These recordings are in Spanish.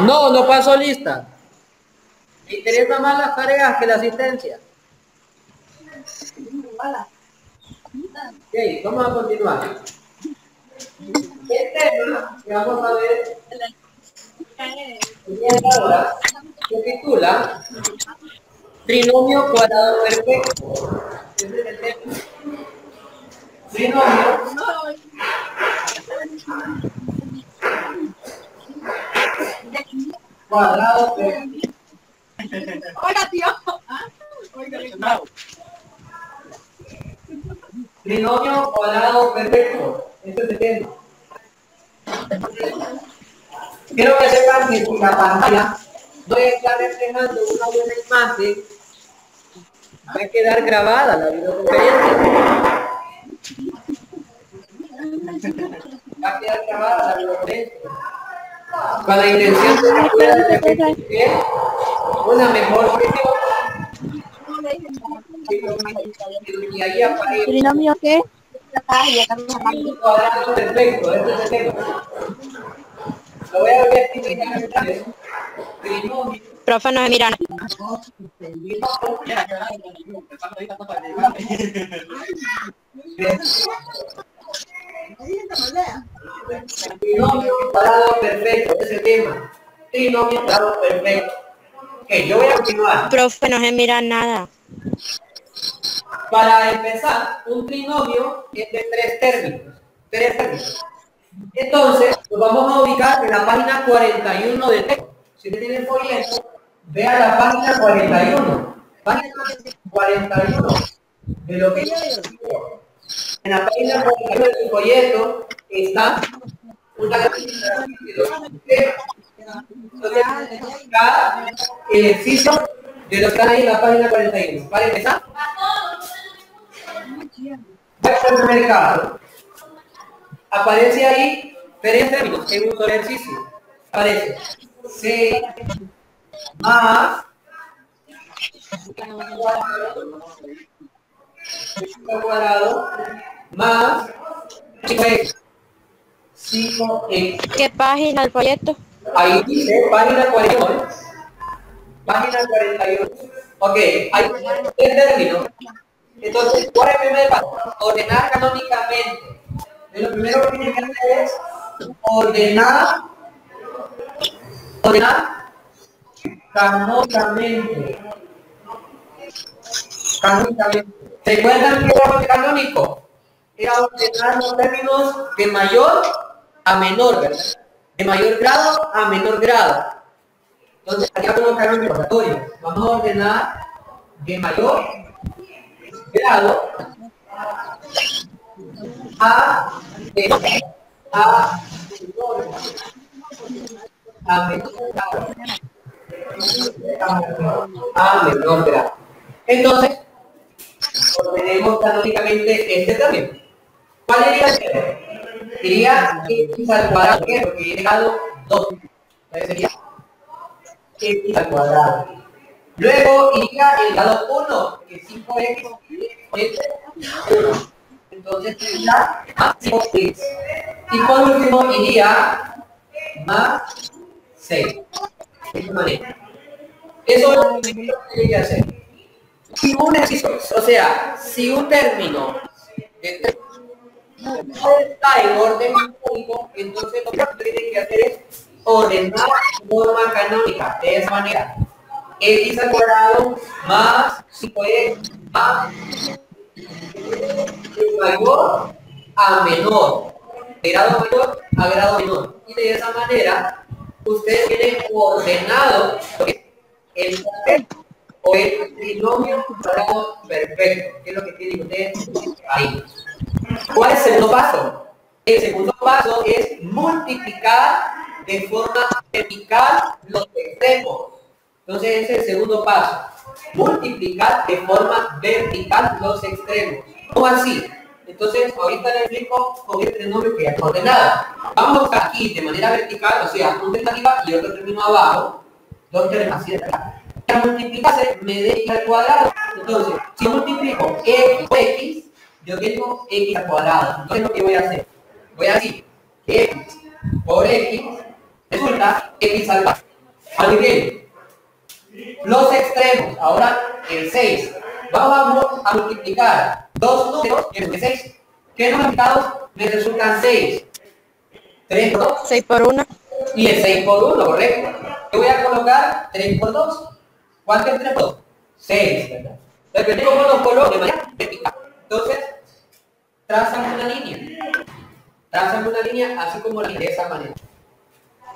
No, no paso lista. Me interesa más las tareas que la asistencia. Ok, vamos a continuar. El tema que vamos a ver ahora se titula Trinomio cuadrado perfecto. Ese. Trinomio cuadrado perfecto. Oiga, tío. Trinomio cuadrado perfecto. Este es el tema. Quiero que sepan que en la pantalla voy a estar reflejando una buena imagen. Va a quedar grabada la videoconferencia. Va a quedar grabada la videoconferencia. Con la intención de una mejor visión. Y ahí aparece ¿Trinomio qué? un cuadrado perfecto. Este es el tema. Lo voy a ver aquí. Trinomio Profe, no me miran. Trinomio cuadrado perfecto, ese tema. Trinomio cuadrado perfecto. Ok, yo voy a continuar. Profe, no se mira nada. Para empezar, un trinomio es de tres términos. Tres términos. Entonces, nos vamos a ubicar en la página 41 del texto. Si usted tiene el folleto, vea la página 41. Página 41 de lo que digo. En la página 41 del folleto está una entonces, cada ejercicio de los que están ahí en la página 41. Para empezar, va a el primer caso. Aparece ahí tres términos en un ejercicio. Aparece C más cuadrado más 5x. 5x. ¿Qué página del proyecto? Ahí dice página 41. Página 41. Ok, hay tres términos. Entonces, ¿cuál es el primer paso? Ordenar canónicamente. Lo primero que tiene que hacer es ordenar, ordenar canónicamente. Canónicamente. ¿Se acuerdan qué era lo canónico? Era ordenar los términos de mayor a menor, ¿verdad? De mayor grado a menor grado. Entonces, aquí vamos a colocar un recordatorio. Vamos a ordenar de mayor grado a menor a menor a menor grado. A menor grado. Entonces, ordenemos canónicamente este término. ¿Cuál sería el término? Sería x al cuadrado, ¿por qué? Porque he llegado 2. Entonces sería x al cuadrado. Luego iría el grado 1, que 5x es 1. Entonces sería más 5x. Y por último iría más 6. De esta manera. Eso es lo que que hacer. Si un o sea, si un término no está en orden único, entonces lo que tiene que hacer es ordenar forma canónica de esa manera. x al cuadrado más 5x más de mayor a menor, de grado mayor a grado menor. Y de esa manera, ustedes tienen ordenado el o el trinomio cuadrado perfecto, que es lo que tienen ustedes ahí. ¿Cuál es el segundo paso? El segundo paso es multiplicar de forma vertical los extremos. Entonces ese es el segundo paso. Multiplicar de forma vertical los extremos. ¿Cómo así? Entonces ahorita le explico con este trinomio que ya está ordenado. Vamos aquí de manera vertical, o sea, un término arriba y otro término abajo. Dos términos así Para multiplicarse me dé al cuadrado. Entonces, si multiplico x por x, yo tengo x al cuadrado. Entonces, lo que voy a hacer? Voy a decir x por x tendrá x al cuadrado. Muy bien. Los extremos, ahora el 6. Vamos a multiplicar dos números, que es 6. ¿Qué resultados me resultan 6? 3 por 2 6 por 1. y el 6 por 1, correcto. Yo voy a colocar 3 por 2. ¿Cuánto es 3 por 2? 6, ¿verdad? Depende cómo los coloque de manera vertical. Entonces, trazan una línea. Trazan una línea así como la de esa manera.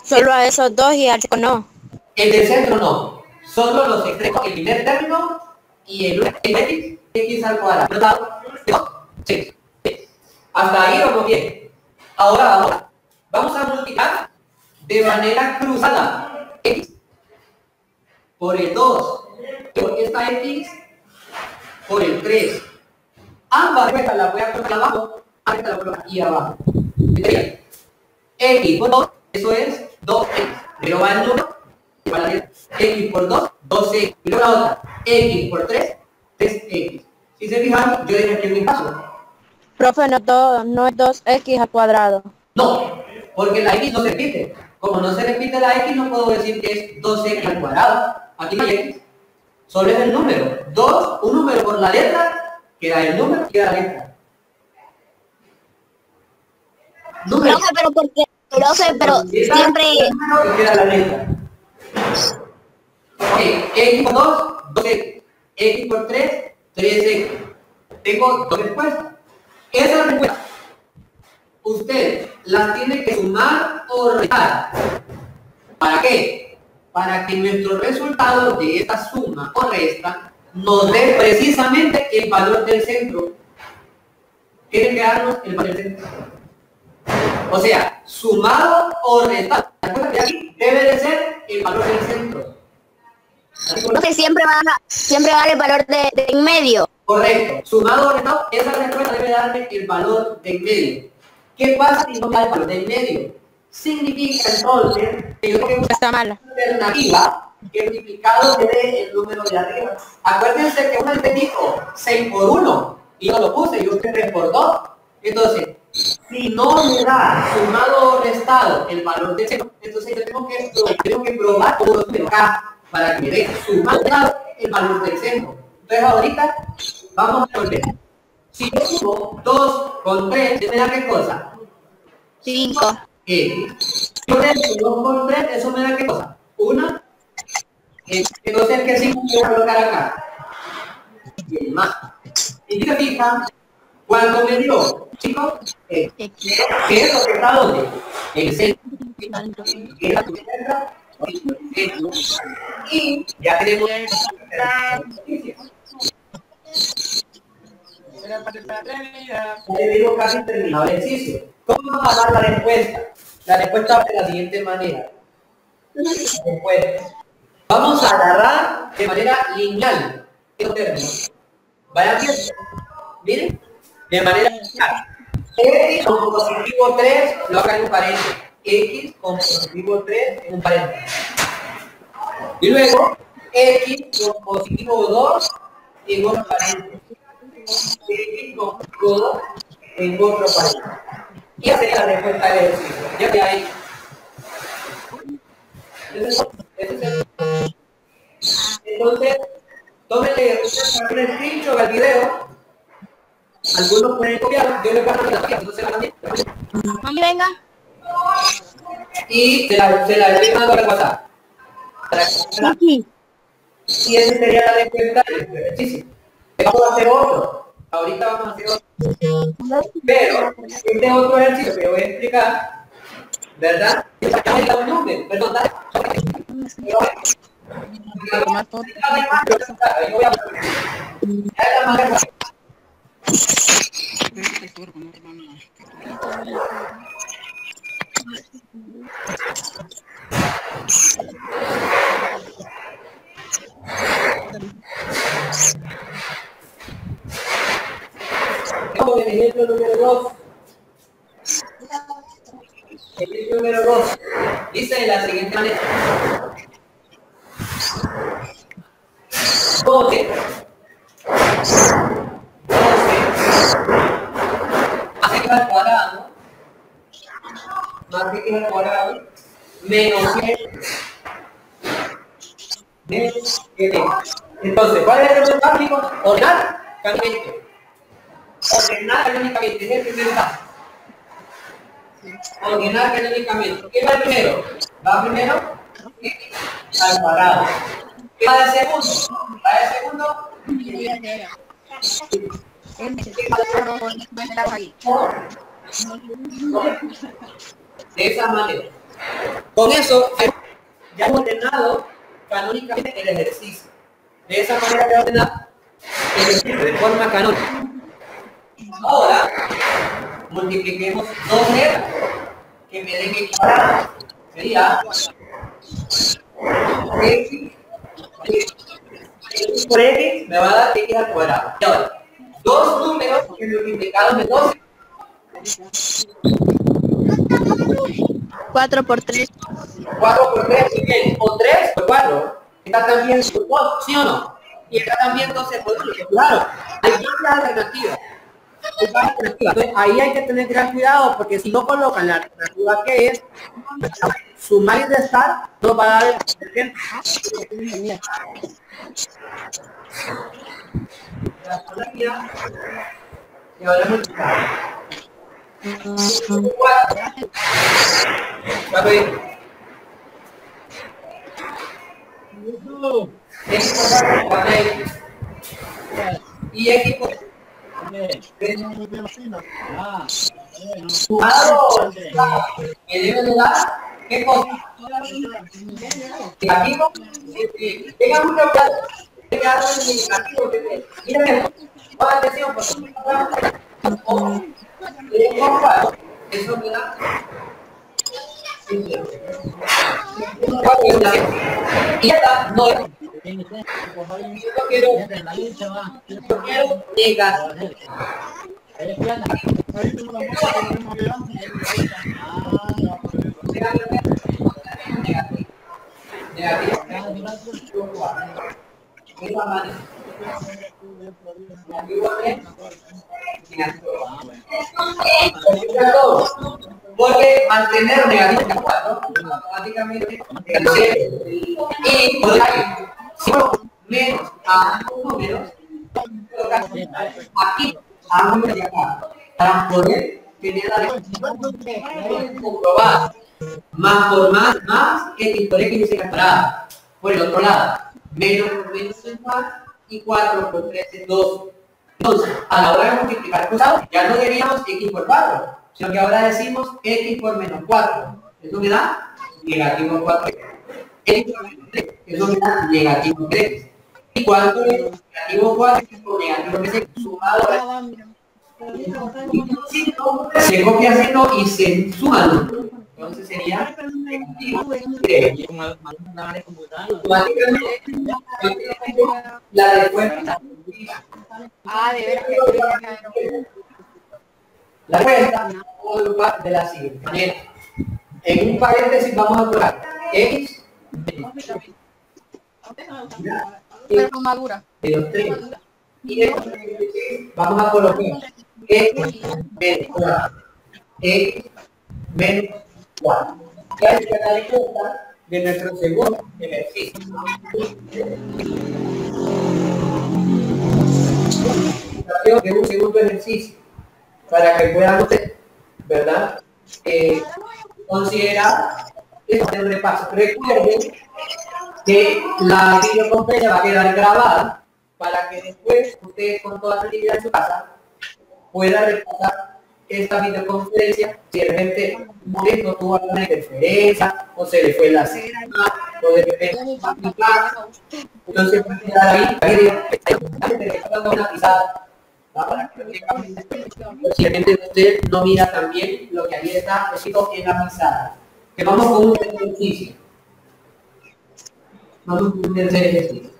Solo a esos dos y al chico no. El del centro no. Solo los extremos, el primer término y el último x, x al cuadrado. Sí. Hasta ahí vamos bien. Ahora, ahora, vamos a multiplicar de manera cruzada x por el 2 por esta x por el 3. Ambas respuestas las voy a colocar abajo, esta la coloco aquí abajo. X por 2, eso es 2x. Pero va el número, va la letra. x por 2, 2x. Y luego la otra, x por 3, 3x. Si se fijan, yo dije aquí un paso. Profe, no, todo, no es 2x al cuadrado. No, porque la x no se repite. Como no se repite la x, no puedo decir que es 2x al cuadrado. Aquí no hay x. Solo es el número. 2, un número por la letra, queda el número, queda la letra. Número. Profe, pero porque, profe, pero siempre, número queda la letra. Ok, x por 2, 2x. x por 3, 3x. Tengo dos respuestas. Esa respuesta usted las tiene que sumar o restar. ¿Para qué? Para que nuestro resultado de esta suma o resta nos dé precisamente el valor del centro. Tiene que darnos el valor del centro. O sea, sumado o restado. Debe de ser el valor del centro. Profe siempre va, a- siempre va a dar el valor de, de en medio. Correcto. Sumado o restado, esa respuesta debe darme el valor del medio. ¿Qué pasa si no da el valor del medio? Significa entonces que yo tengo una alternativa que multiplicado me dé el número de arriba. Acuérdense que uno es dijo 6 por 1 y yo lo puse, yo puse 3 por 2. Entonces, si no me da sumado o restado el valor del centro, entonces yo tengo que, tengo que probar todo número acá para que me dé sumado el valor del centro. Entonces ahorita vamos a resolver. Si yo sumo 2 con 3, ¿me da qué cosa? 5. Tengo 2 con 3, ¿eso me da qué cosa? Una. Eh, Entonces, ¿qué signo voy a colocar acá? Y el más. Y si se fijan, ¿cuánto me dio? Chicos, eh, ¿qué es lo que está donde? El centro. ¿Qué es la? Y ya tenemos Le digo casi terminado el ejercicio. ¿Cómo vamos a dar la respuesta? La respuesta va de la siguiente manera. Respuesta. Vamos a agarrar de manera lineal estos términos. Vayan bien. Miren, de manera lineal. X con positivo 3 lo haga en un paréntesis. X con positivo 3 en un paréntesis. Y luego, X con positivo 2 en otro paréntesis. Positivo 2 en otro. Y esa sería la respuesta del ejercicio. Ya que hay. Entonces, tómenle un screenshot al video. Algunos pueden copiar, yo les dar la copia, se la cambien. Mami, venga. Y se la, se la mandando al WhatsApp. Y esa sería la respuesta del ejercicio. Vamos a hacer otro. Ahorita vamos a hacer otro. Pero, este otro ejercicio que voy a explicar, ¿verdad? Da un número, perdón. Pero, Ahí en el ejemplo número 2. Ejemplo número 2. Dice de la siguiente manera. 12. 12. Más x al cuadrado. Más x al cuadrado. menos 7. Menos 7. Entonces, ¿cuál es el resultado básico? Ordenar canónicamente. Ordenar canónicamente, es el primer paso. Ordenar canónicamente. ¿Qué va primero? Va primero al cuadrado. ¿Qué va de segundo? Va de segundo de esa manera. Con eso ya hemos ordenado canónicamente el ejercicio. De esa manera ya ordenado de forma canónica. Ahora multipliquemos dos letras que me den x Sería x, x por x me va a dar x al cuadrado. Y ahora, dos números que multiplicados de 12 4 por 3. 4 por 3, bien, o 3 por 4, está también 2, ¿sí o no? Y está también 12 por 1, claro, hay varias alternativas. Entonces, ahí hay que tener gran cuidado porque si no colocan la alternativa que es, sumar y restar no va a dar el ejemplo. La alternativa que ahora multiplicar. 4. Cuatro y- X dar, ¿qué Tenga. Y esta no es. Yo quiero, dos. Porque mantener negativo en 4 automáticamente cero. Y menos a números, aquí, a números de acá, para poder tener la respuesta comprobada. Más por más, más, x por x dice cascarada. Por el otro lado, menos por menos es más, y 4 por 3 es 2. Entonces, a la hora de multiplicar el cruzado, ya no diríamos x por 4, sino que ahora decimos x por menos 4. Eso me da negativo 4. Por menos 3. Eso me da negativo 3. ¿Y cuánto es negativo 4 por negativo 3? Sumado a se copia cero y se suma. Entonces sería negativo 3. Automáticamente, la respuesta Ah, de que La respuesta va de la siguiente manera. En un paréntesis vamos a colocar x madura. Y vamos a colocar x menos 4. x menos 4. Ya es la respuesta de nuestro segundo ejercicio. de un segundo ejercicio para que puedan ustedes, ¿verdad? Eh, considerar este repaso. Recuerden que la videoconferencia va a quedar grabada para que después ustedes con toda tranquilidad en su casa puedan repasar esta videoconferencia. Si de repente momento tuvo alguna interferencia o se le fue la señal o de repente entonces ahí. Una pisada. Posiblemente usted no mira también lo que ahí está escrito en la pisada que vamos con un ejercicio vamos con un tercer ejercicio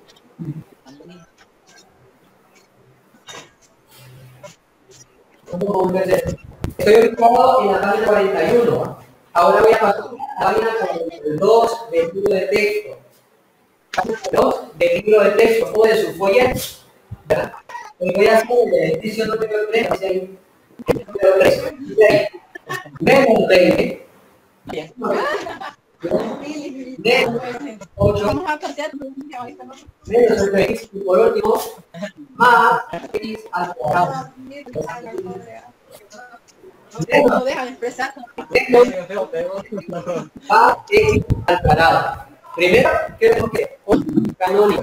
Estoy ubicado en la página 41. Ahora voy a pasar a la página 42 del libro de texto. 2 del libro de texto o de su folleto. Hoy voy a hacer el ejercicio número 3, dice ahí. Número 3. Dice ahí. Menos 20. Menos 8 Vamos a partir menos 8x y por último más al cuadrado No dejan expresar. x al. Primero, ¿qué tenemos que? Canónico.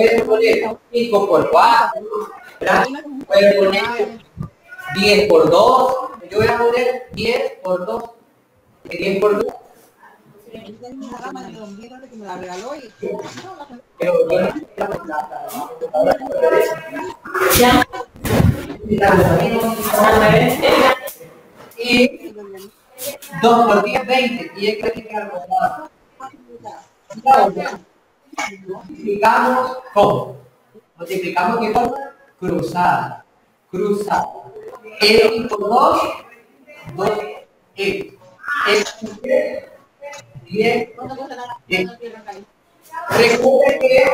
pueden poner 5 por 4 ¿verdad? pueden poner 10 por 2 yo voy a poner 10 por 2 10 por 2 pero yo no y 2 por 10, 20 y hay que por 4 multiplicamos ¿cómo? multiplicamos qué forma? cruzada cruzada x por 2 2x x 10 10 Recuerde que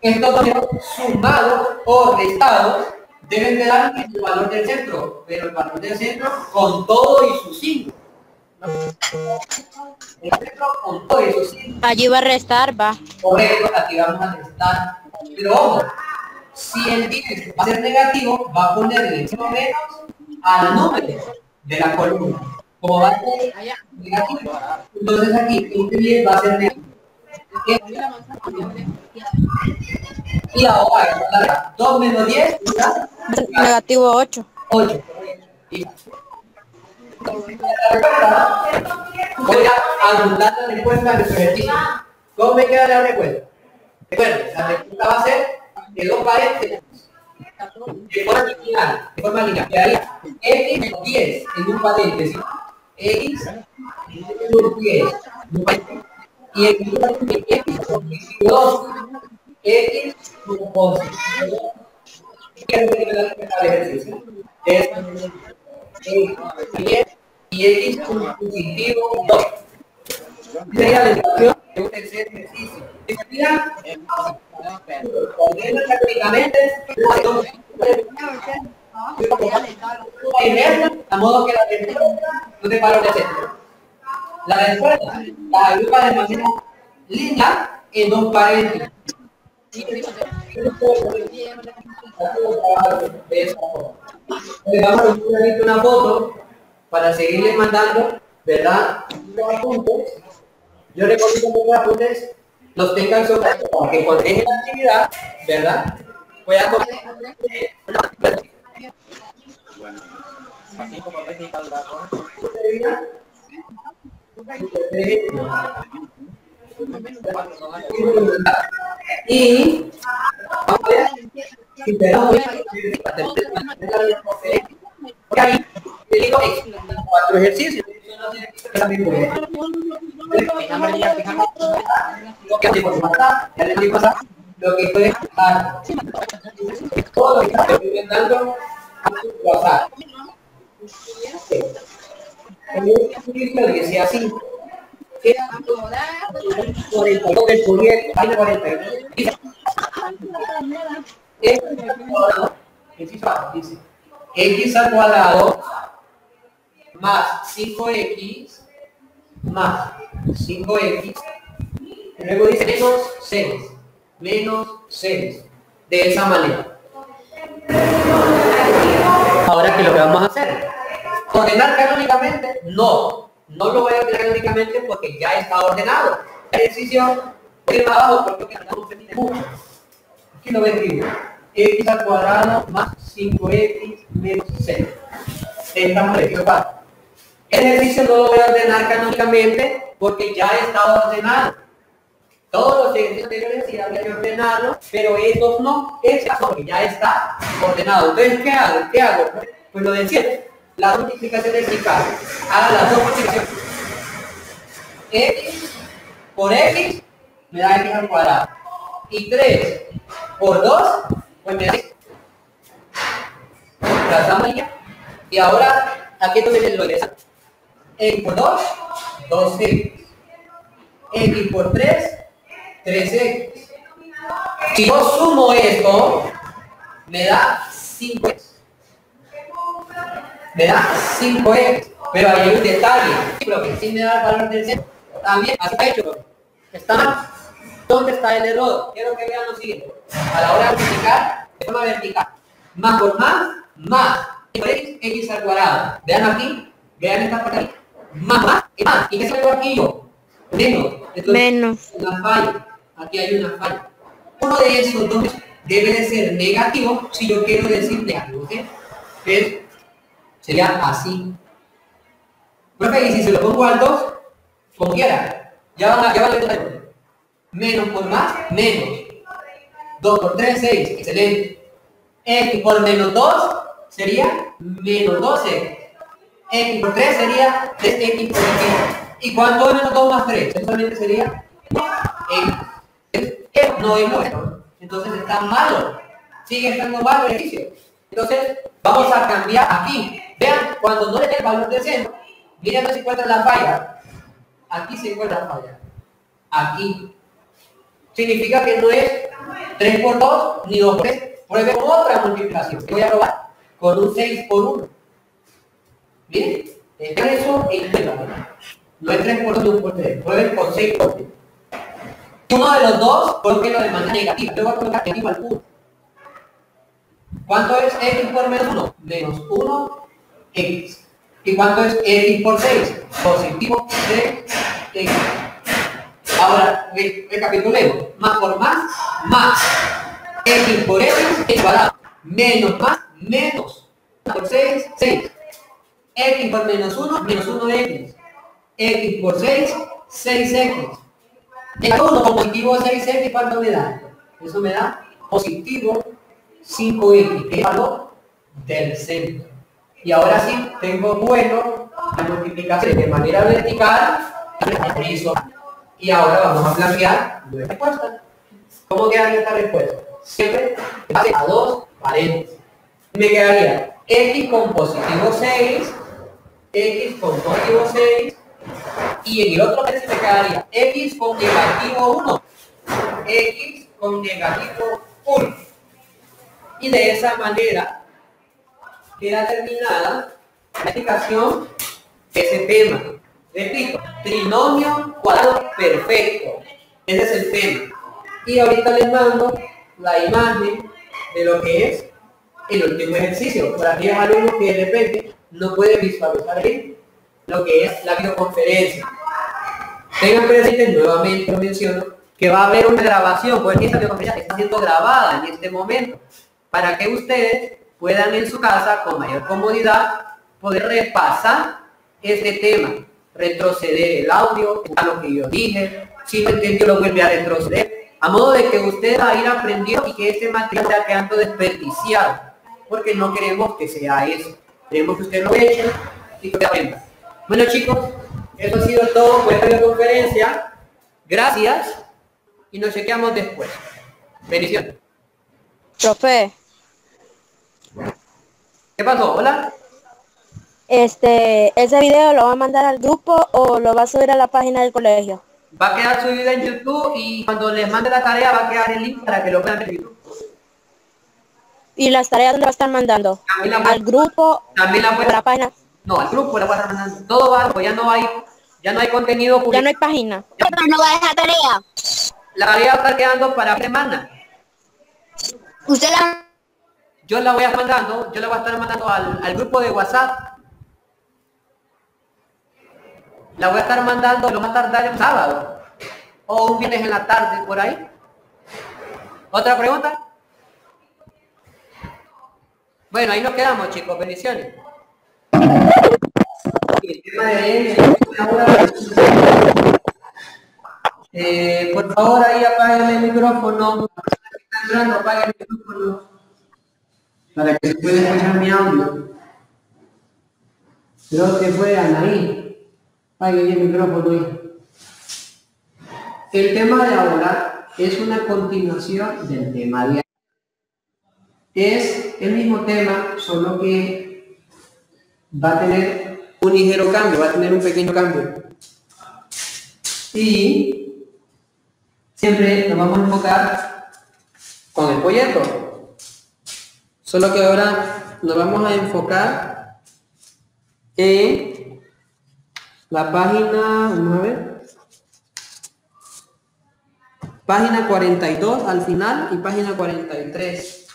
estos números sumados o restados deben de dar el valor del centro, pero el valor del centro con todo y su signo. Allí va a restar, va. Correcto, aquí vamos a restar. Pero ojo, si el índice va a ser negativo, va a ponerle uno menos al número de la columna. Como va a ser negativo, entonces aquí 10 va a ser negativo. Y ahora, 2 menos 10, ¿verdad? Negativo 8. 8. Voy a anotar la respuesta su ejercicio. ¿Cómo me queda la respuesta? Recuerden, la respuesta va a ser de dos paréntesis. De forma lineal, de forma lineal. Quedaría x menos 10 en un paréntesis. x menos 10 en un paréntesis. Y x x por 2 x por 11. Quiero que me respuesta del ejercicio. Es x 10 y x positivo 2. Sería la ecuación de un ejercicio. A modo que la respuesta no te paro de centro. La respuesta la agrupa de manera lineal en dos paréntesis. Le vamos a poner una foto para seguirles mandando, ¿verdad? Los apuntes. Yo recomiendo que los apuntes los tengan sobre para que cuando dejen la actividad, ¿verdad? Puedan tomar y vamos a ver si porque ahí te digo cuatro ejercicios. Lo que hace por matar ya les digo lo que puede pasar. Todo lo que estoy inventando WhatsApp. En un ejercicio de que sea así. 42 del proyecto, página 42. Dice, X al cuadrado, ejercicio A, dice, X al cuadrado más 5X más 5X, y luego dice menos 6, menos 6, de esa manera. Ahora, ¿qué es lo que vamos a hacer? ¿Ordenar canónicamente? No, no lo voy a ordenar canónicamente porque ya está ordenado. La decisión voy a abajo porque. Aquí lo escribo. X al cuadrado más 5x menos 6. Estamos equivocados. El ejercicio no lo voy a ordenar canónicamente porque ya está ordenado. Todos los ejercicios anteriores sí habría que ordenarlos, pero estos no, este porque ya está ordenado. Entonces, ¿qué hago? ¿Qué hago? Pues lo de siempre. La multiplicación vertical. Haga las dos multiplicaciones. X por X me da X al cuadrado. Y 3 por 2, pues me X. Trazamos ya. Y ahora, aquí es donde lo interesante. X por 2, 2X. X por 3, 3X. Si yo sumo esto, me da 5X. Me da 5X. Pero hay un detalle. Pero que sí me da el valor del centro. También, así está hecho. Está. ¿Dónde está el error? Quiero que vean lo siguiente. A la hora de multiplicar, de forma vertical. Más por más, más. X, X al cuadrado. Vean aquí. Vean esta parte aquí. Más, más, y más. ¿Y qué salió aquí yo? Menos. Entonces, Menos. una falla. Aquí hay una falla. Uno de esos dos debe de ser negativo si yo quiero decir negativo. ¿ok? Entonces, sería así. Profe, y si se lo pongo al 2, como quiera, ya van a, ya van a. Menos por más, menos. 2 por 3, 6. Excelente. X por menos 2 sería menos 12. X por 3 sería 3X por X. ¿Y cuánto es menos 2 más 3? Solamente sería X. No es nuestro. Entonces está malo. Sigue estando malo el ejercicio. Entonces, vamos a cambiar aquí. Vean, cuando no le dé el valor del centro, miren dónde se encuentra la falla. Aquí se encuentra la falla. Aquí. Significa que no es 3 por 2 ni 2 por 3. Pruebe con otra multiplicación. Voy a probar con un 6 por 1. Miren, dejar eso en cuenta. No es 3 por 2 ni 1 por 3. Prueben con 6 por 3. Uno de los dos, coloque lo de manera negativa. Luego voy a colocar negativo al 1. ¿Cuánto es x por menos 1? Menos 1, x. ¿Y cuánto es x por 6? Positivo de x. Ahora, re- recapitulemos. Más por más, más. x por x es cuadrado. Menos más, menos. Por 6, 6. x por menos 1, menos 1x. x por 6, 6x. Negativo 1 con positivo 6x, ¿cuánto me da? Eso me da positivo 5x, que es el valor del centro. Y ahora sí, tengo bueno la multiplicación de manera vertical. Y ahora vamos a plantear nuestra respuesta. ¿Cómo quedaría esta respuesta? Siempre base a dos paréntesis. Me quedaría x con positivo 6, x con positivo 6, y en el otro paréntesis me quedaría x con negativo 1, x con negativo 1. Y de esa manera queda terminada la explicación de ese tema. Repito, trinomio cuadrado perfecto. Ese es el tema. Y ahorita les mando la imagen de lo que es el último ejercicio. Para aquellos alumnos que de repente no pueden visualizar bien lo que es la videoconferencia. Tengan presente, nuevamente lo menciono, que va a haber una grabación, porque esta videoconferencia está siendo grabada en este momento, para que ustedes puedan en su casa, con mayor comodidad, poder repasar este tema, retroceder el audio, a lo que yo dije, si no entendió lo vuelve a retroceder, a modo de que usted va a ir aprendiendo y que este material sea quedando desperdiciado, porque no queremos que sea eso, queremos que usted lo eche y que aprenda. Bueno chicos, eso ha sido todo por esta videoconferencia. Gracias y nos chequeamos después. Bendiciones. Profe, ¿Qué pasó? ¿Hola? Este, ese video lo va a mandar al grupo o lo va a subir a la página del colegio. Va a quedar subido en YouTube y cuando les mande la tarea va a quedar el link para que lo puedan ver en YouTube. Y las tareas dónde va a estar mandando. También la Al grupo También la pueden... la página. No, al grupo la voy a estar mandando. Todo va, pues ya no hay, ya no hay contenido Ya publicado. no hay página. Pero no va a dejar tarea. La tarea está quedando para semana. Usted la... Yo la voy a estar mandando, yo la voy a estar mandando al, al grupo de WhatsApp. La voy a estar mandando lo más tardar el sábado. O un viernes en la tarde, por ahí. ¿Otra pregunta? Bueno, ahí nos quedamos, chicos. Bendiciones. Eh, por favor, ahí apaguen el micrófono. Está entrando, apaguen el micrófono. Para que se pueda escuchar mi audio. Creo que fue Anaí. Apaguen el micrófono ahí. El tema de ahora es una continuación del tema de ayer. Es el mismo tema, solo que va a tener un ligero cambio, va a tener un pequeño cambio. Y siempre nos vamos a enfocar con el folleto. Solo que ahora nos vamos a enfocar en la página, vamos a ver, página 42 al final y página 43.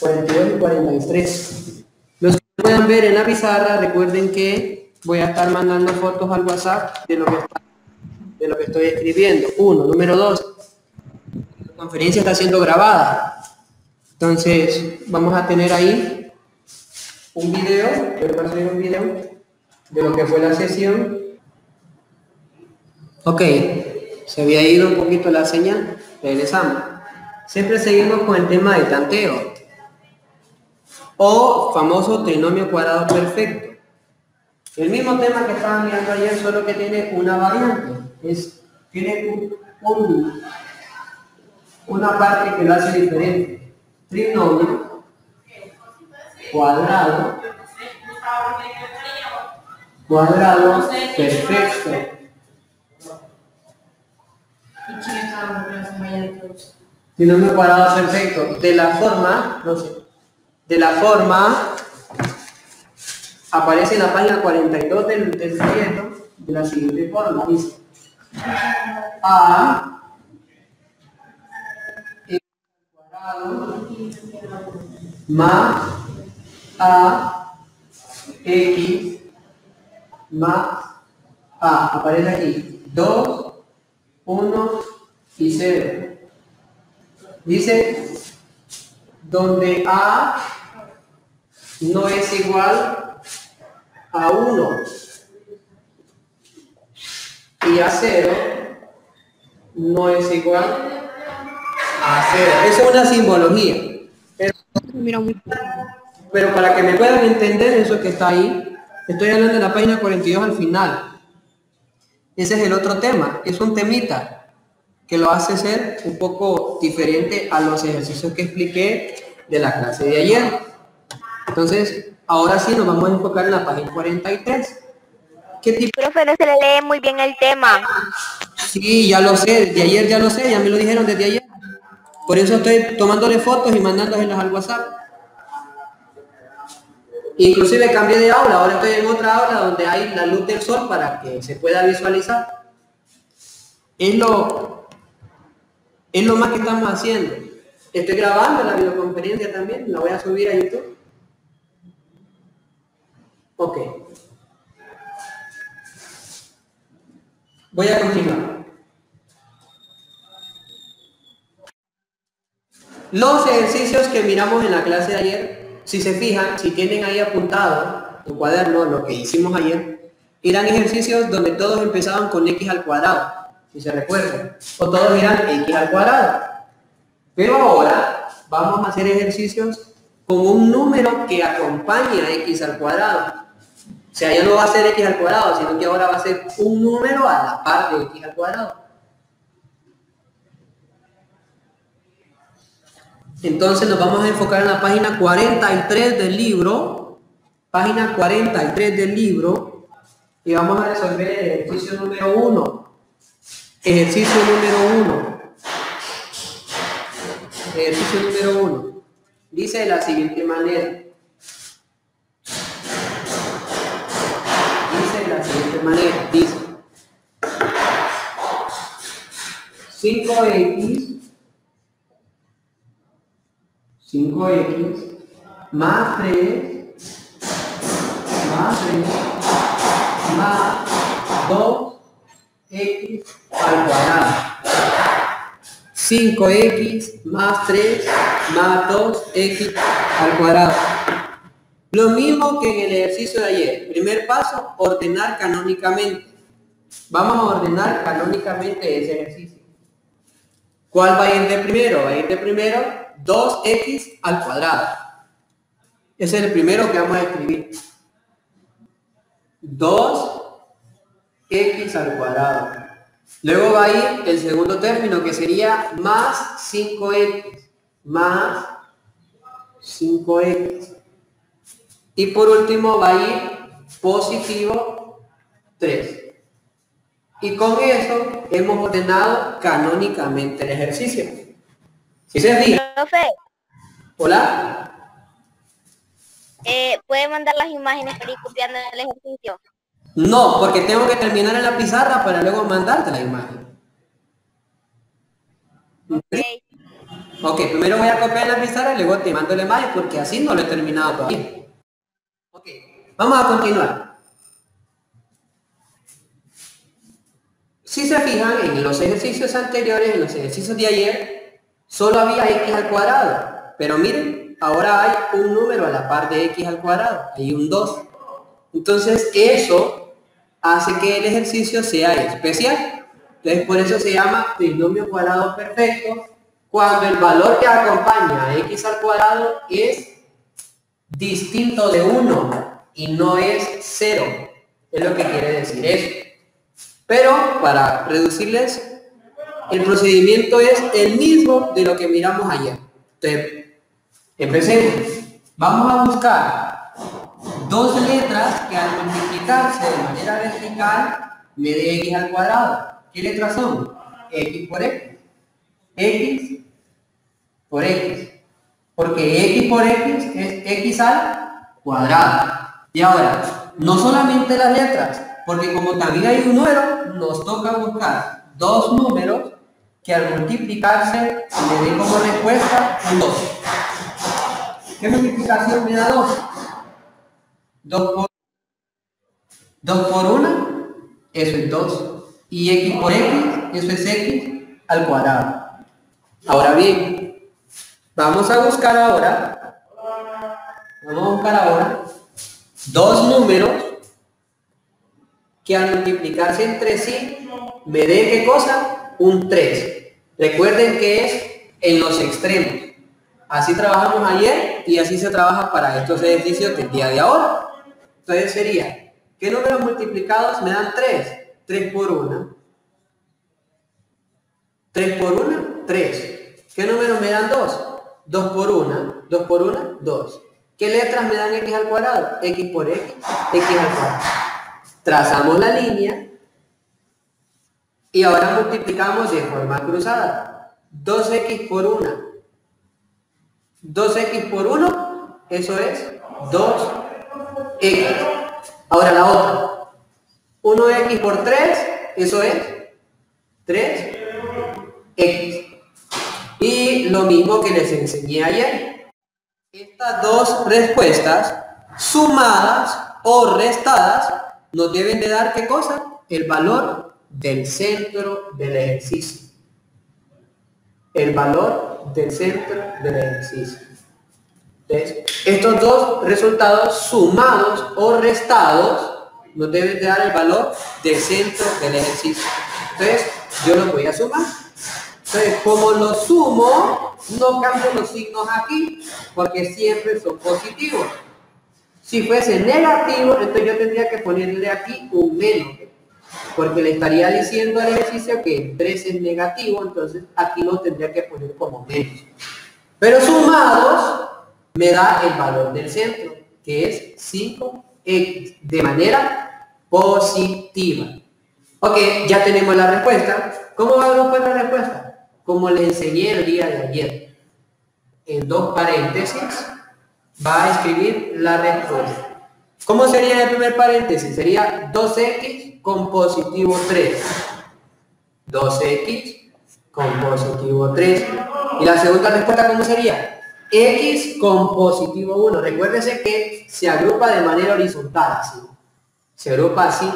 42 y 43. Los que puedan ver en la pizarra, recuerden que voy a estar mandando fotos al WhatsApp de lo que, de lo que estoy escribiendo. Uno. Número dos, la conferencia está siendo grabada. Entonces, vamos a tener ahí un un video de lo que fue la sesión. Ok, se había ido un poquito la señal, regresamos. Siempre seguimos con el tema de tanteo o famoso trinomio cuadrado perfecto. El mismo tema que estaban mirando ayer, solo que tiene una variante. Es, tiene un, un, una parte que lo hace diferente. Trinomio cuadrado cuadrado perfecto. Trinomio cuadrado perfecto. De la forma, no sé, de la forma, aparece en la página 42 del, del folleto de la siguiente forma. Dice A X cuadrado más A X más A. Aparece aquí 2, 1 y 0. Dice donde A no es igual a 1 y a 0 no es igual a 0. Eso es una simbología. Pero, pero para que me puedan entender eso que está ahí, estoy hablando de la página 42 al final. Ese es el otro tema, es un temita que lo hace ser un poco diferente a los ejercicios que expliqué de la clase de ayer. Entonces, ahora sí nos vamos a enfocar en la página 43. ¿Qué tipo? Profe, no se le lee muy bien el tema. Sí, ya lo sé, de ayer ya lo sé, ya me lo dijeron desde ayer. Por eso estoy tomándole fotos y mandándoselas al WhatsApp. Inclusive cambié de aula, ahora estoy en otra aula donde hay la luz del sol para que se pueda visualizar. Es lo, es lo más que estamos haciendo. Estoy grabando la videoconferencia también, la voy a subir a YouTube. Ok. Voy a continuar. Los ejercicios que miramos en la clase de ayer, si se fijan, si tienen ahí apuntado en cuaderno lo que hicimos ayer, eran ejercicios donde todos empezaban con x al cuadrado, si se recuerdan, o todos eran x al cuadrado. Pero ahora vamos a hacer ejercicios con un número que acompañe a x al cuadrado. O sea, ya no va a ser x al cuadrado, sino que ahora va a ser un número a la par de x al cuadrado. Entonces nos vamos a enfocar en la página 43 del libro, página 43 del libro, y vamos a resolver el ejercicio número 1. Ejercicio número 1. Ejercicio número 1. Dice de la siguiente manera. Dice de la siguiente manera. Dice 5x 5x más 3 más 3 más 2x al cuadrado. 5x más 3 más 2x al cuadrado. Lo mismo que en el ejercicio de ayer. Primer paso, ordenar canónicamente. vamos a ordenar canónicamente ese ejercicio. ¿Cuál va a ir de primero? Va a ir de primero 2x al cuadrado. Ese es el primero que vamos a escribir. 2x al cuadrado. Luego va a ir el segundo término que sería más 5x. Más 5x. Y por último va a ir positivo 3. Y con eso hemos ordenado canónicamente el ejercicio. Hola. eh, ¿puede mandar las imágenes para ir copiando el ejercicio? No, porque tengo que terminar en la pizarra para luego mandarte la imagen. Ok. Ok, primero voy a copiar la pizarra y luego te mando la imagen porque así no lo he terminado todavía. Ok, vamos a continuar. Si se fijan, en los ejercicios anteriores, en los ejercicios de ayer, solo había x al cuadrado. Pero miren, ahora hay un número a la par de x al cuadrado, hay un 2. Entonces eso hace que el ejercicio sea especial. Entonces por eso se llama trinomio cuadrado perfecto, cuando el valor que acompaña a x al cuadrado es distinto de 1 y no es 0. Es lo que quiere decir eso. Pero para reducirles, el procedimiento es el mismo de lo que miramos ayer. Entonces, empecemos. Vamos a buscar dos letras que al multiplicarse de manera vertical me dé x al cuadrado. ¿Qué letras son? x por x. x por x. Porque x por x es x al cuadrado. Y ahora, no solamente las letras, porque como también hay un número, nos toca buscar dos números que al multiplicarse me den como respuesta un 2. ¿Qué multiplicación me da 2? 2 por 2 por 1, eso es 2. Y x por x, eso es x al cuadrado. Ahora bien, vamos a buscar ahora, vamos a buscar ahora dos números que al multiplicarse entre sí me dé qué cosa? Un 3. Recuerden que es en los extremos. Así trabajamos ayer y así se trabaja para estos ejercicios del día de ahora. Entonces sería, ¿qué números multiplicados me dan 3? 3 por 1. 3 por 1, 3. ¿Qué números me dan 2? 2 por 1, 2 por 1, 2. ¿Qué letras me dan x al cuadrado? x por x, x al cuadrado. Trazamos la línea y ahora multiplicamos de forma cruzada. 2x por 1. 2x por 1, eso es 2x. Ahora la otra. 1x por 3, eso es 3x. Y lo mismo que les enseñé ayer. Estas dos respuestas, sumadas o restadas, nos deben de dar qué cosa? El valor del centro del ejercicio. El valor del centro del ejercicio. Entonces, estos dos resultados sumados o restados nos deben de dar el valor del centro del ejercicio. Entonces, yo los voy a sumar. Entonces, como lo sumo, no cambio los signos aquí, porque siempre son positivos. Si fuese negativo, entonces yo tendría que ponerle aquí un menos, porque le estaría diciendo al ejercicio que 3 es negativo, entonces aquí lo tendría que poner como menos. Pero sumados, me da el valor del centro, que es 5x, de manera positiva. Ok, ya tenemos la respuesta. ¿Cómo va a buscar la respuesta? Como le enseñé el día de ayer. En dos paréntesis va a escribir la respuesta. ¿Cómo sería el primer paréntesis? Sería 2x con positivo 3. 2x con positivo 3. Y la segunda respuesta, ¿cómo sería? x con positivo 1. Recuérdese que se agrupa de manera horizontal, así. Se agrupa así,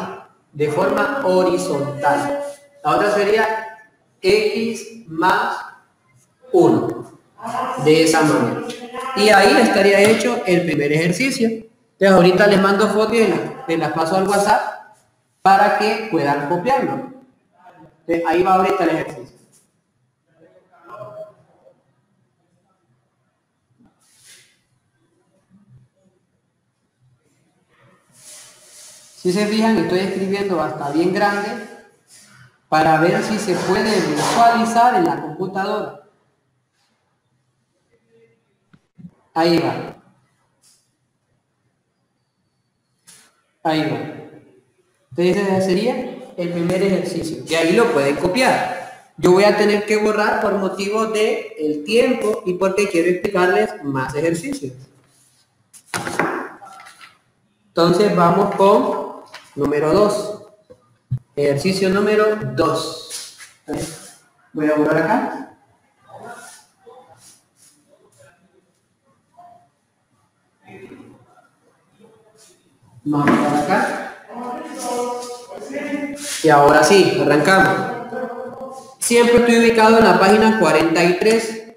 de forma horizontal. La otra sería x más 1. De esa manera. Y ahí estaría hecho el primer ejercicio. Entonces ahorita les mando fotos y les las paso al WhatsApp para que puedan copiarlo. Ahí va ahorita el ejercicio. Si se fijan, estoy escribiendo hasta bien grande para ver si se puede visualizar en la computadora. Ahí va. Ahí va. Entonces ese sería el primer ejercicio. Y ahí lo pueden copiar. Yo voy a tener que borrar por motivo de tiempo y porque quiero explicarles más ejercicios. Entonces vamos con número 2. Ejercicio número 2. Voy a borrar acá. Vamos para acá. Y ahora sí, arrancamos. Siempre estoy ubicado en la página 43.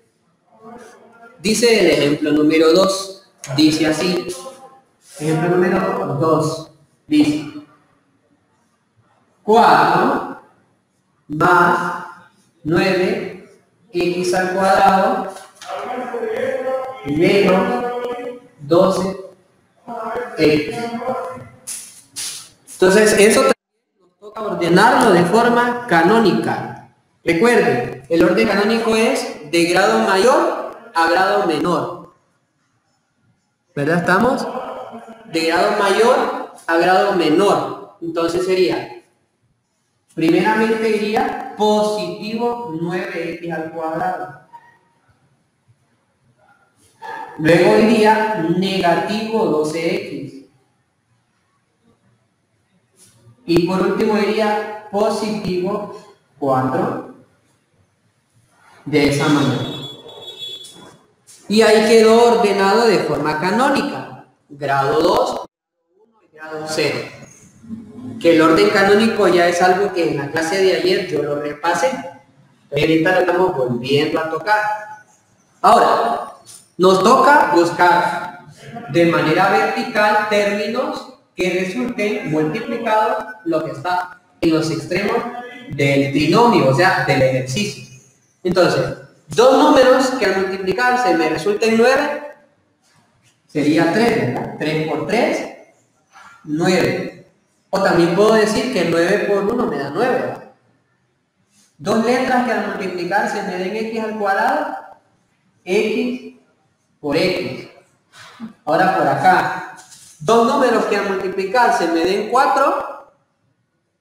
Dice el ejemplo número 2. Dice así. Ejemplo número 2. Dice. 4 más 9 x al cuadrado menos 12 x. Entonces, eso también nos toca ordenarlo de forma canónica. Recuerden, el orden canónico es de grado mayor a grado menor. ¿Verdad? ¿Estamos? De grado mayor a grado menor. Entonces sería, primeramente iría positivo 9x al cuadrado. Luego iría negativo 12x. Y por último iría positivo 4 de esa manera. Y ahí quedó ordenado de forma canónica. Grado 2, grado 0. Que el orden canónico ya es algo que en la clase de ayer yo lo repasé. Ahorita lo estamos volviendo a tocar. Ahora, nos toca buscar de manera vertical términos que resulten multiplicados lo que está en los extremos del trinomio, o sea, del ejercicio. Entonces, dos números que al multiplicarse me resulten 9, sería 3, ¿verdad? 3 por 3, 9. O también puedo decir que 9 por 1 me da 9, ¿verdad? Dos letras que al multiplicarse me den x al cuadrado, x por x. Ahora por acá, dos números que al multiplicarse me den 4,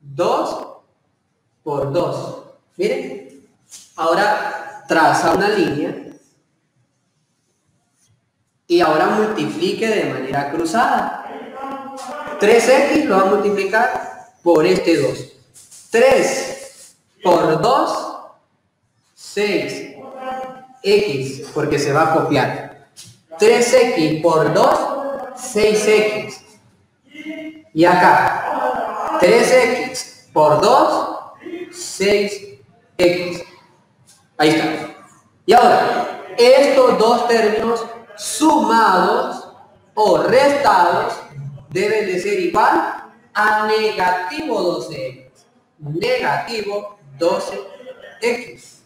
2 por 2. Miren, ahora traza una línea y ahora multiplique de manera cruzada. 3x lo va a multiplicar por este 2. 3 por 2, 6x, porque se va a copiar. 3x por 2, 6x. Y acá, 3x por 2, 6x. Ahí está. Y ahora, estos dos términos sumados o restados deben de ser igual a negativo 12x. Negativo 12x.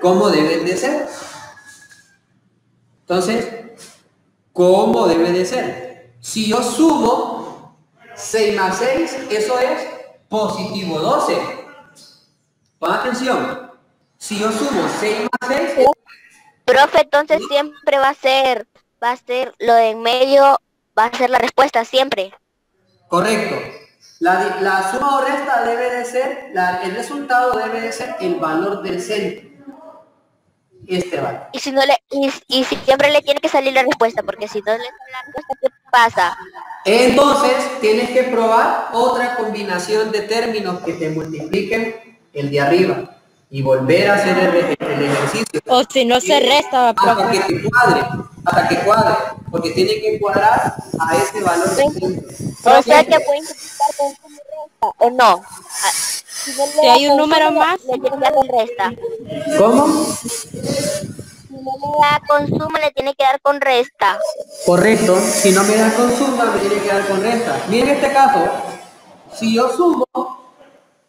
¿Cómo deben de ser? Entonces, ¿cómo debe de ser? Si yo sumo 6 más 6, eso es positivo 12. Pon atención. Si yo sumo 6 más 6... Profe, entonces siempre va a ser, va a ser lo de en medio, va a ser la respuesta siempre. Correcto. La, la suma o resta debe de ser, la, el resultado debe de ser el valor del centro. Este valor. Y si no le, y, y si siempre le tiene que salir la respuesta, porque si no le sale la respuesta, ¿qué pasa? Entonces, tienes que probar otra combinación de términos que te multipliquen el de arriba y volver a hacer el, el ejercicio. O si no se resta, Hasta profe. que te cuadre, hasta que cuadre, porque tiene que cuadrar a ese valor del centro. O sea que puede multiplicar con resta, o no. Si, hay un número más. le tiene que dar con resta. ¿Cómo? Si no le da con suma, le tiene que dar con resta. Correcto. Si no me da con suma, me tiene que dar con resta. Miren este caso. si yo sumo,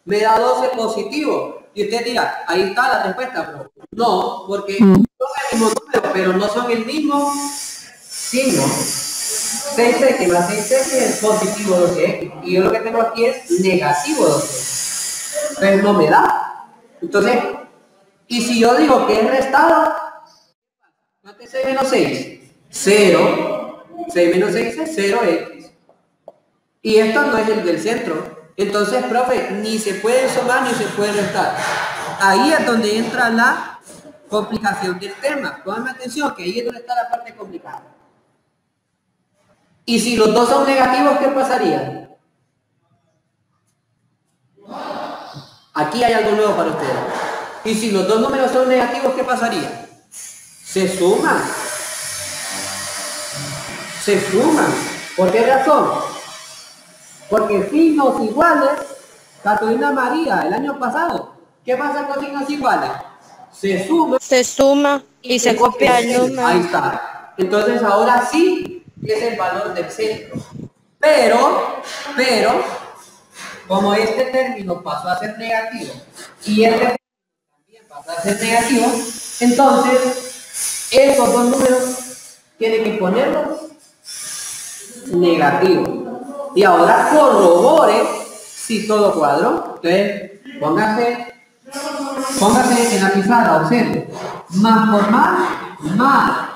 me da 12 positivo. Y usted dirá, ahí está la respuesta, pero no, porque son el mismo número, pero no son el mismo signo. 6x más 6x es positivo 12x. Y yo lo que tengo aquí es negativo 12x. Entonces no me da. Entonces, y si yo digo que es restado, ¿cuánto es 6 menos 6? 0. 6 menos 6 es 0x. Y esto no es el del centro. Entonces, profe, ni se puede sumar ni se puede restar. Ahí es donde entra la complicación del tema. Pónganme atención, que ahí es donde está la parte complicada. Y si los dos son negativos, ¿qué pasaría? Aquí hay algo nuevo para ustedes. Y si los dos números son negativos, ¿qué pasaría? Se suman. Se suman. ¿Por qué razón? Porque signos iguales, Catalina María, el año pasado, ¿qué pasa con signos iguales? Se suman. Se suma y se copia el número. Ahí está. Entonces ahora sí es el valor del centro. Pero, pero, como este término pasó a ser negativo y este término también pasó a ser negativo, entonces esos dos números tienen que ponerlos negativos. Y ahora corrobore si todo cuadro. Entonces, póngase, póngase en la pizarra, observe. Más por más, más.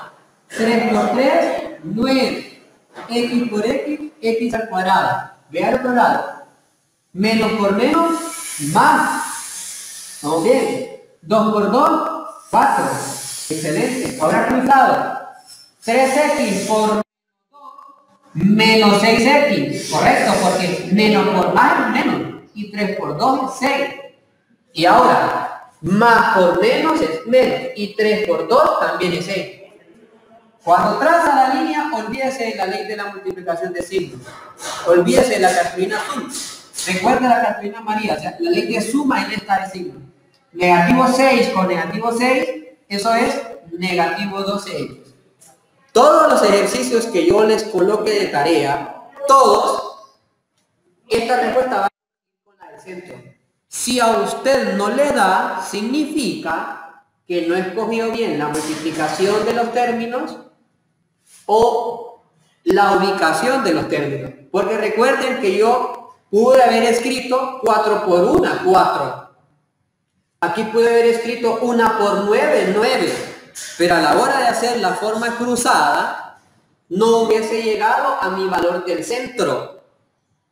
3 por 3, 9. X por X, X al cuadrado. Ve al otro lado. Menos por menos, más. Vamos bien. 2 por 2, 4. Excelente. Ahora cruzado. 3X por menos 6x, correcto, porque menos por más es menos, y 3 por 2 es 6. Y ahora, más por menos es menos, y 3 por 2 también es 6. Cuando traza la línea, olvídese de la ley de la multiplicación de signos. Olvídese de la cartulina suma. Recuerda la cartulina María, la ley de suma y resta de signos. Negativo 6 con negativo 6, eso es negativo 12x. Todos los ejercicios que yo les coloque de tarea, todos, esta respuesta va con la del centro. Si a usted no le da, significa que no escogió bien la multiplicación de los términos o la ubicación de los términos. Porque recuerden que yo pude haber escrito 4 por 1, 4. Aquí pude haber escrito 1 por 9, 9. Pero a la hora de hacer la forma cruzada, no hubiese llegado a mi valor del centro.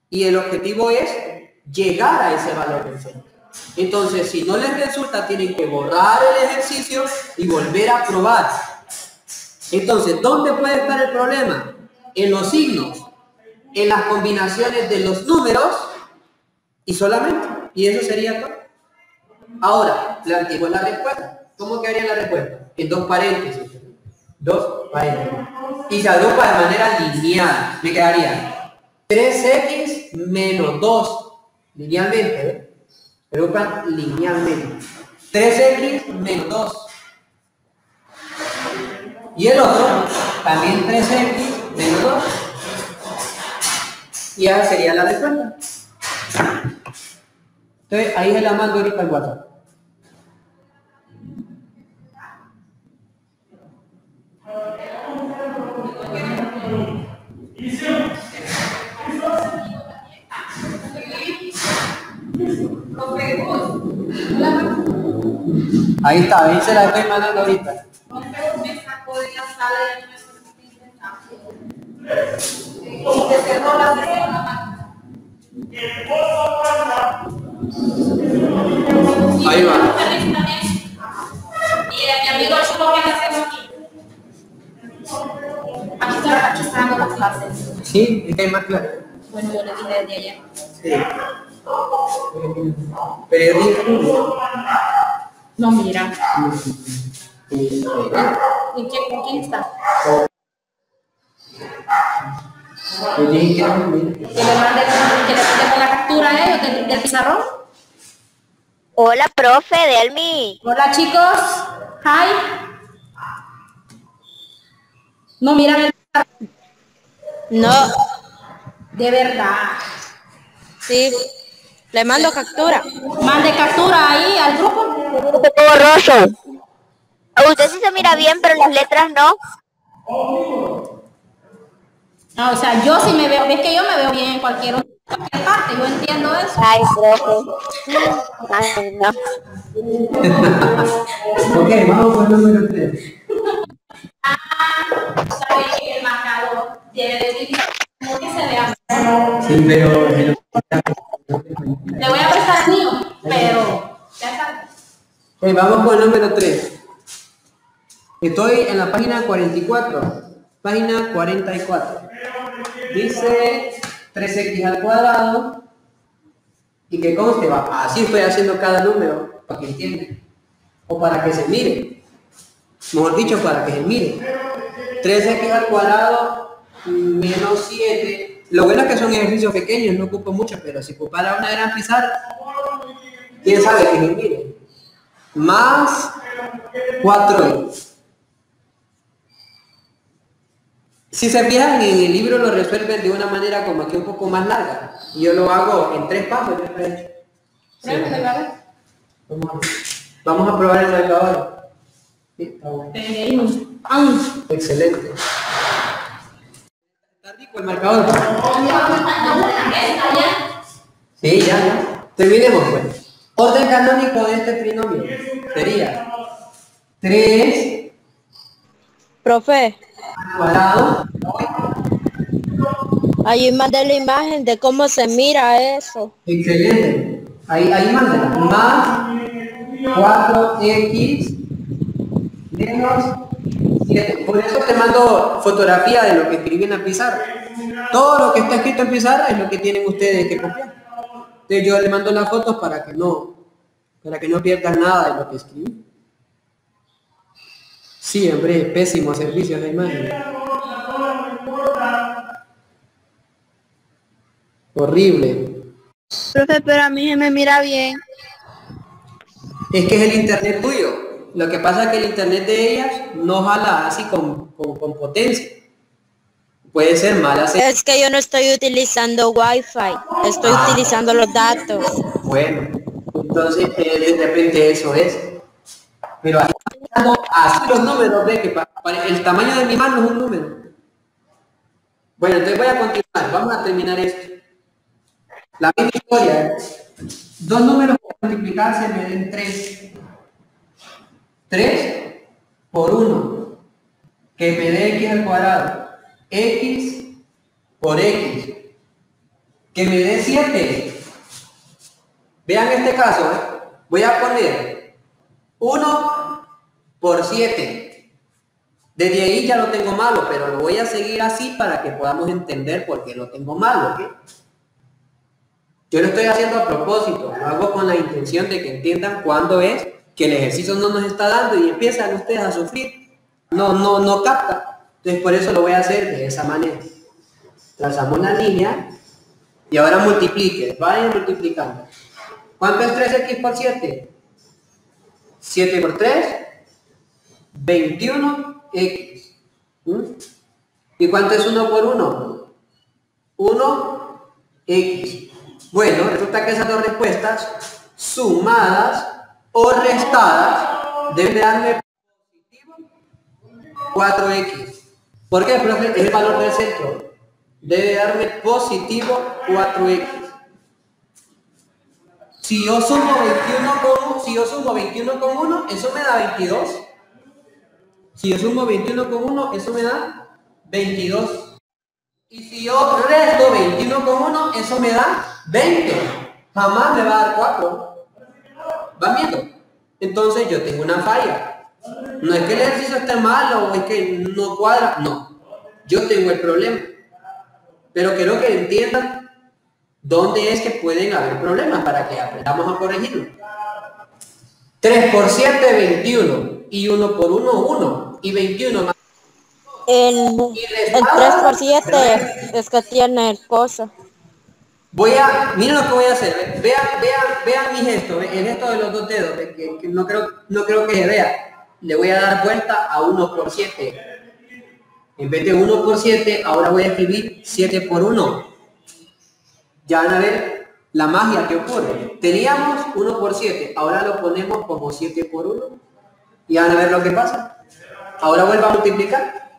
Y el objetivo es llegar a ese valor del centro. Entonces, si no les resulta, tienen que borrar el ejercicio y volver a probar. Entonces, ¿dónde puede estar el problema? En los signos, en las combinaciones de los números y solamente. Y eso sería todo. Ahora, planteemos la respuesta. ¿Cómo quedaría la respuesta? En dos paréntesis. Dos paréntesis. Y se agrupa de manera lineal. Me quedaría 3x menos 2. Linealmente, ¿eh? Se agrupan linealmente. 3x menos 2. Y el otro, también 3x menos 2. Y esa sería la respuesta. Entonces, ahí se la mando ahorita al WhatsApp. Ahí está, ahí se la estoy mandando ahorita. Ahí va. Y mi amigo Chupo, ¿qué hacemos aquí? Aquí está, aquí está dando las clases. Sí, es que hay más claro. Bueno, yo le dije desde ayer. Sí. Periodismo. No, mira. ¿En qué, ¿Con quién está? Yo dije que un- Que le mande, que le mande la captura a ellos del, del pizarrón. Hola, profe, Delmi. Hola, chicos. Hi. No miran el No, De verdad. Sí. Le mando captura. Mande captura ahí al grupo. borroso. Usted sí se mira bien, pero las letras no. No, o sea, yo sí me veo, es que yo me veo bien en cualquier, otra- cualquier parte, yo entiendo eso. Ay, profe. Ay, no. Ok, vamos con el número 3. Sabe que el marcador debe de como que se vea. Sí, pero... Le voy a prestar el mío, pero ya está. Ok, vamos con el número 3. Estoy en la página 44. Página 44. Dice 3x al cuadrado. Y que conste, va, así estoy haciendo cada número, para que entiendan. O para que se mire. Mejor dicho, para que se mire. 3x al cuadrado menos 7. Lo bueno es que son ejercicios pequeños, no ocupo mucho, pero si ocupara una gran pizarra, quién sabe que se mire. Más 4x. Si se fijan, en el libro lo resuelven de una manera como que un poco más larga. Y Yo lo hago en tres pasos. yo lo he hecho. Sí. Vamos a, vamos a probar el. Sí, está bueno. Excelente. Está rico el marcador. Sí, ya, ya. Terminemos pues. Orden canónico de este trinomio sería 3 Profe, ahí mandé la imagen de cómo se mira eso. Excelente. Ahí, ahí mándala. Más 4x menos 7. Por eso te mando fotografía de lo que escribí en la pizarra. Todo lo que está escrito en pizarra es lo que tienen ustedes que copiar. Entonces yo le mando las fotos para que no, para que no pierdan nada de lo que escribí. Sí, hombre, pésimo servicio de imagen. Horrible. Profe, pero a mí se me mira bien. Es que es el internet tuyo. Lo que pasa es que el internet de ellas no jala así con, con, con potencia. Puede ser mala señal. Es que yo no estoy utilizando wifi, estoy utilizando los datos. Bueno, entonces eh, de repente eso es. Pero así los números, ve que pa- pa- el tamaño de mi mano es un número. Bueno, entonces voy a continuar. Vamos a terminar esto. La misma historia. ¿eh? Dos números multiplicarse me den 3. 3 por 1. Que me dé x al cuadrado. x por x. Que me dé 7. Vean este caso, ¿eh? voy a poner 1 por 7. Desde ahí ya lo tengo malo, pero lo voy a seguir así para que podamos entender por qué lo tengo malo. ¿ok? Yo lo estoy haciendo a propósito, lo hago con la intención de que entiendan cuándo es que el ejercicio no nos está dando y empiezan ustedes a sufrir. No, no, no capta. Entonces por eso lo voy a hacer de esa manera. Trazamos la línea y ahora multiplique, vayan multiplicando. ¿Cuánto es 3x por 7? 7 por 3, 21x. ¿Mm? ¿Y cuánto es 1 por 1? 1x. Bueno, resulta que esas dos respuestas, sumadas o restadas, deben de darme positivo 4x. ¿Por qué, profe? Es el valor del centro. Debe darme positivo 4x. Si yo sumo 21 con si yo sumo 21 con 1, eso me da 22. Si yo sumo 21 con 1, eso me da 22. Y si yo resto 21 con 1, eso me da 20. Jamás me va a dar 4. ¿Van viendo? Entonces yo tengo una falla. No es que el ejercicio esté malo o es que no cuadra. No. Yo tengo el problema. Pero quiero que entiendan dónde es que pueden haber problemas para que aprendamos a corregirlo. 3 por 7, 21. Y 1 por 1, 1. Y 21 más. El, el 3 por 7 es que tiene el coso. Voy a, miren lo que voy a hacer. Vean, vean, vean mi gesto, el gesto de los dos dedos, que, que no, creo, no creo que se vea. Le voy a dar vuelta a 1 por 7. En vez de 1 por 7, ahora voy a escribir 7 por 1. Ya van a ver la magia que ocurre. Teníamos 1 por 7, ahora lo ponemos como 7 por 1 y van a ver lo que pasa. Ahora vuelvo a multiplicar.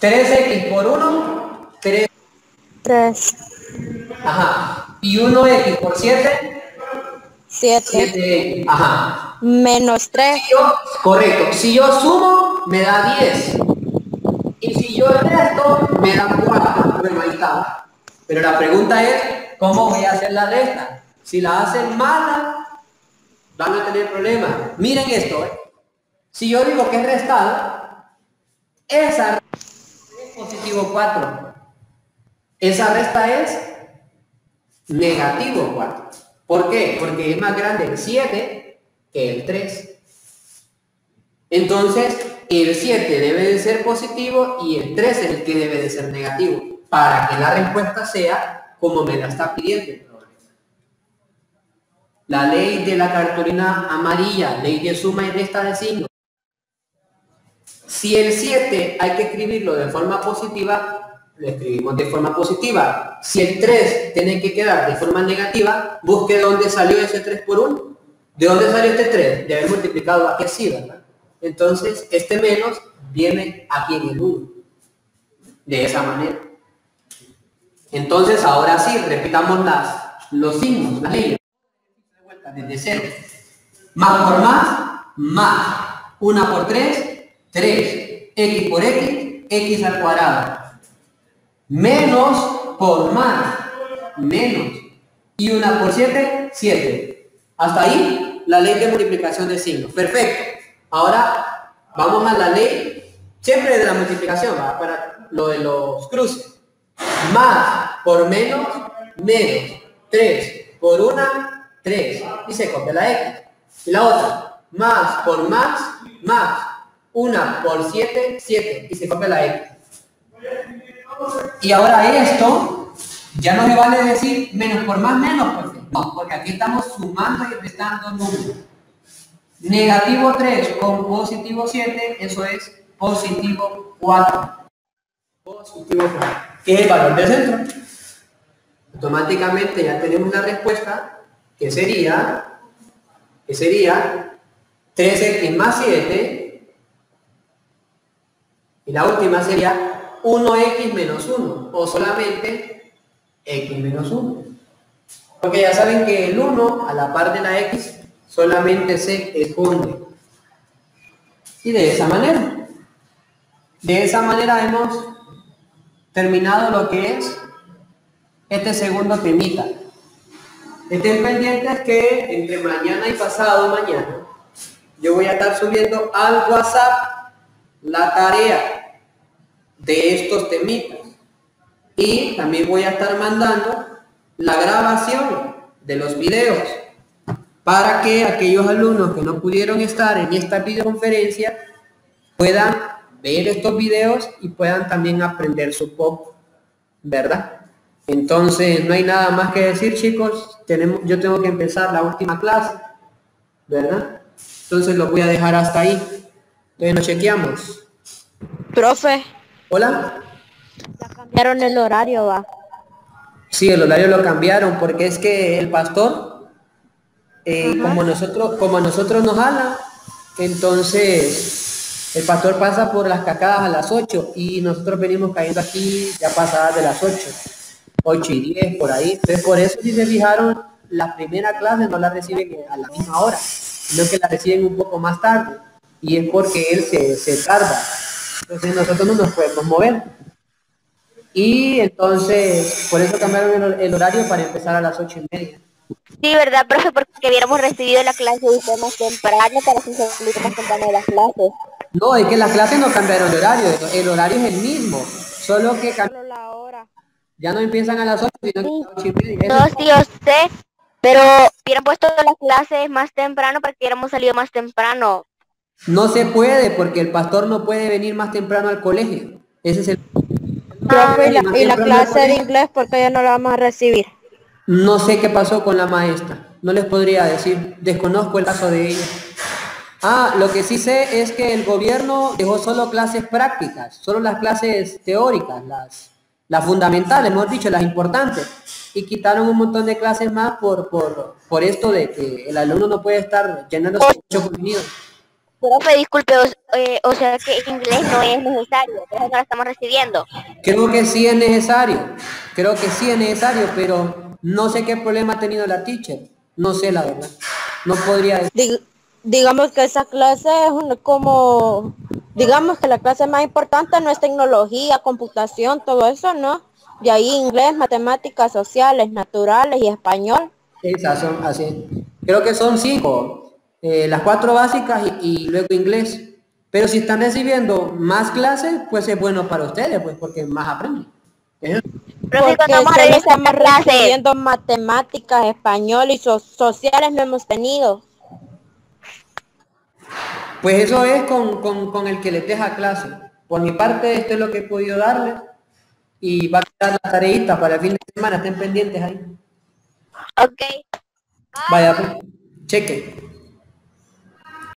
3x por 1, 3. 3, Ajá. Y 1x por 7, 7, 7x. Ajá. menos 3, Si yo, correcto. Si yo sumo, me da 10. Y si yo resto, me da 4. Bueno, ahí está. Pero la pregunta es, ¿cómo voy a hacer la resta? Si la hacen mala, van a tener problemas. Miren esto, ¿eh? Si yo digo que es restada, esa es positivo 4. Esa resta es negativo 4. ¿Por qué? Porque es más grande el 7 que el 3. Entonces, el 7 debe de ser positivo y el 3 es el que debe de ser negativo para que la respuesta sea como me la está pidiendo. La ley de la cartulina amarilla, ley de suma y resta de signos. Si el 7 hay que escribirlo de forma positiva, lo escribimos de forma positiva. Si el 3 tiene que quedar de forma negativa, busque dónde salió ese 3 por 1. ¿De dónde salió este 3? De haber multiplicado aquí así, ¿verdad? Entonces, este menos viene aquí en el 1. De esa manera. Entonces, ahora sí, repitamos las, los signos, las leyes. Desde cero. Más por más, más. 1 por 3, 3. X por X, X al cuadrado. Menos por más, menos. Y 1 por 7, 7. Hasta ahí, la ley de multiplicación de signos. Perfecto. Ahora, vamos a la ley, siempre de la multiplicación, para lo de los cruces. Más por menos, menos. 3 por 1, 3. Y se copia la X. Y la otra, más por más, más. 1 por 7, 7. Y se copia la X. Y ahora esto, ya no me vale decir menos por más, menos por menos. No, porque aquí estamos sumando y restando números. Negativo 3 con positivo 7, eso es positivo 4. Positivo 4. ¿Qué es el valor del centro? Automáticamente ya tenemos la respuesta, que sería, que sería 3x más 7, y la última sería 1x menos 1, o solamente x menos 1. Porque ya saben que el 1 a la par de la x solamente se esconde. Y de esa manera, de esa manera hemos terminado lo que es este segundo temita. Estén pendientes que entre mañana y pasado mañana yo voy a estar subiendo al WhatsApp la tarea de estos temitas. Y también voy a estar mandando la grabación de los videos para que aquellos alumnos que no pudieron estar en esta videoconferencia puedan ver estos videos y puedan también aprender su poco, ¿verdad? Entonces, no hay nada más que decir, chicos. Tenemos, yo tengo que empezar la última clase, ¿verdad? Entonces lo voy a dejar hasta ahí. Entonces nos chequeamos. Profe, Hola. cambiaron el horario, va. Sí, el horario lo cambiaron porque es que el pastor, eh, como nosotros, como a nosotros nos jala, entonces el pastor pasa por las cacadas a las 8 y nosotros venimos cayendo aquí ya pasadas de las 8, 8 y 10 por ahí. Entonces por eso si se fijaron, la primera clase no la reciben a la misma hora, sino que la reciben un poco más tarde. Y es porque él se, se tarda. Entonces nosotros no nos podemos mover. Y entonces, por eso cambiaron el, el horario para empezar a las ocho y media. Sí, ¿verdad, profe? Porque hubiéramos recibido la clase de usted más temprano para que se más temprano de las clases. No, es que las clases no cambiaron de horario, el horario es el mismo, solo que cam- Solo la hora. Ya no empiezan a las 8, sino que a las 8 y media. Eso No, sí, yo sé, pero hubieran puesto las clases más temprano para que hubiéramos salido más temprano. No se puede porque el pastor no puede venir más temprano al colegio. Ese es el... Profe, y la, y la clase de inglés, porque ya no la vamos a recibir? No sé qué pasó con la maestra. No les podría decir. Desconozco el caso de ella. Ah, lo que sí sé es que el gobierno dejó solo clases prácticas, solo las clases teóricas, las, las fundamentales, hemos dicho, las importantes. Y quitaron un montón de clases más por, por, por esto de que el alumno no puede estar llenando su contenido. Profe, disculpe, o, eh, o sea que inglés no es necesario, por eso no lo estamos recibiendo. Creo que sí es necesario, creo que sí es necesario, pero no sé qué problema ha tenido la teacher. No sé la verdad. No podría decir. Dig- digamos que esa clase es un- como, digamos que la clase más importante no es tecnología, computación, todo eso, ¿no? De ahí inglés, matemáticas sociales, naturales y español. Esas son así. Creo que son cinco. eh, las cuatro básicas y, y luego inglés. Pero si están recibiendo más clases, pues es bueno para ustedes, pues porque más aprenden. ¿Eh? Porque estamos recibiendo matemáticas, español y so- sociales no hemos tenido. Pues eso es con, con- con el que les deja clase. Por mi parte, esto es lo que he podido darles. Y va a quedar la tareita para el fin de semana. Estén pendientes ahí. ok. Vaya, pues, cheque.